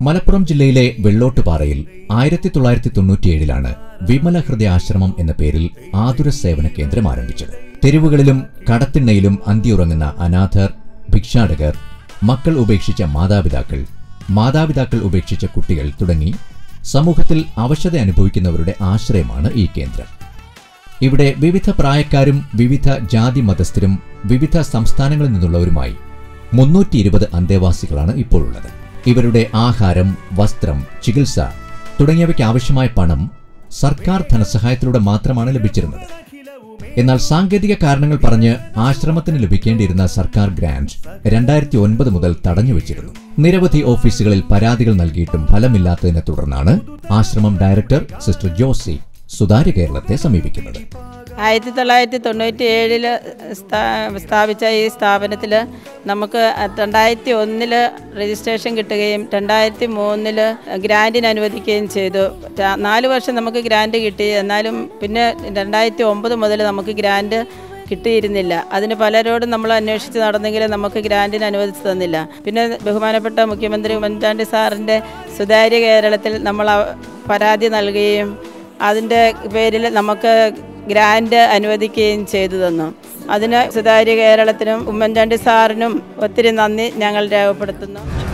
മലപ്പുറം ജില്ലയിലെ വെള്ളോട്ടുപാറയിൽ ആയിരത്തി തൊള്ളായിരത്തി തൊണ്ണൂറ്റിയേഴിലാണ് വിമല ഹൃദയ ആശ്രമം എന്ന പേരിൽ ആതുര സേവന കേന്ദ്രം ആരംഭിച്ചത്. തെരുവുകളിലും കടത്തിണ്ണയിലും അന്തിയുറങ്ങുന്ന അനാഥർ ഭിക്ഷാടകർ മക്കൾ ഉപേക്ഷിച്ച മാതാപിതാക്കൾ മാതാപിതാക്കൾ ഉപേക്ഷിച്ച കുട്ടികൾ തുടങ്ങി സമൂഹത്തിൽ അവശത അനുഭവിക്കുന്നവരുടെ ആശ്രയമാണ് ഈ കേന്ദ്രം. ഇവിടെ വിവിധ പ്രായക്കാരും വിവിധ ജാതി മതസ്ഥരും വിവിധ സംസ്ഥാനങ്ങളിൽ നിന്നുള്ളവരുമായി മുന്നൂറ്റി ഇരുപത് അന്തേവാസികളാണ് ഇപ്പോഴുള്ളത്. ഇവരുടെ ആഹാരം വസ്ത്രം ചികിത്സ തുടങ്ങിയവയ്ക്ക് ആവശ്യമായ പണം സർക്കാർ ധനസഹായത്തിലൂടെ മാത്രമാണ് ലഭിച്ചിരുന്നത്. എന്നാൽ സാങ്കേതിക കാരണങ്ങൾ പറഞ്ഞ് ആശ്രമത്തിന് ലഭിക്കേണ്ടിയിരുന്ന സർക്കാർ ഗ്രാന്റ് രണ്ടായിരത്തി ഒൻപത് മുതൽ തടഞ്ഞുവച്ചിരുന്നു നിരവധി ഓഫീസുകളിൽ പരാതികൾ നൽകിയിട്ടും ഫലമില്ലാത്തതിനെ തുടർന്നാണ് ആശ്രമം ഡയറക്ടർ സിസ്റ്റർ ജോസി സുതാര്യ കേരളത്തെ സമീപിക്കുന്നത്. ആയിരത്തി തൊള്ളായിരത്തി തൊണ്ണൂറ്റി ഏഴിൽ സ്ഥാപിച്ച ഈ സ്ഥാപനത്തിൽ നമുക്ക് രണ്ടായിരത്തി ഒന്നിൽ രജിസ്ട്രേഷൻ കിട്ടുകയും രണ്ടായിരത്തി മൂന്നിൽ ഗ്രാന്റിന് അനുവദിക്കുകയും ചെയ്തു. നാല് വർഷം നമുക്ക് ഗ്രാന്റ് കിട്ടി. എന്നാലും പിന്നെ രണ്ടായിരത്തി ഒമ്പത് മുതൽ നമുക്ക് ഗ്രാന്റ് കിട്ടിയിരുന്നില്ല. അതിന് പലരോടും നമ്മൾ അന്വേഷിച്ച് നടന്നെങ്കിലും നമുക്ക് ഗ്രാന്റിന് അനുവദിച്ചു തന്നില്ല. പിന്നെ ബഹുമാനപ്പെട്ട മുഖ്യമന്ത്രി ഉമ്മൻചാണ്ടി സാറിന്റെ സുതാര്യ കേരളത്തിൽ നമ്മൾ പരാതി നൽകുകയും അതിന്റെ പേരിൽ നമുക്ക് ഗ്രാൻഡ് അനുവദിക്കുകയും ചെയ്തു തന്നു. അതിന് സുതാര്യ കേരളത്തിനും ഉമ്മൻചാണ്ടി സാറിനും ഒത്തിരി നന്ദി ഞങ്ങൾ രേഖപ്പെടുത്തുന്നു.